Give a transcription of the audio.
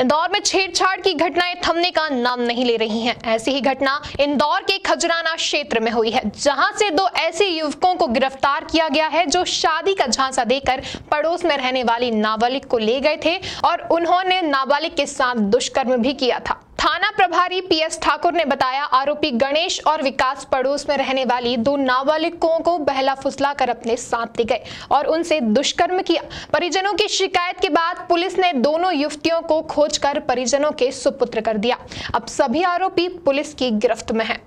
इंदौर में छेड़छाड़ की घटनाएँ थमने का नाम नहीं ले रही हैं। ऐसी ही घटना इंदौर के खजराना क्षेत्र में हुई है, जहाँ से दो ऐसे युवकों को गिरफ़्तार किया गया है, जो शादी का झांसा देकर पड़ोस में रहने वाली नाबालिग को ले गए थे और उन्होंने नाबालिग के साथ दुष्कर्म भी किया था प्रभारी पीएस ठाकुर ने बताया, आरोपी गणेश और विकास पड़ोस में रहने वाली दो नाबालिगों को बहला फुसला कर अपने साथ ले गए और उनसे दुष्कर्म किया परिजनों की शिकायत के बाद पुलिस ने दोनों युवतियों को खोजकर परिजनों के सुपुत्र कर दिया अब सभी आरोपी पुलिस की गिरफ्त में हैं।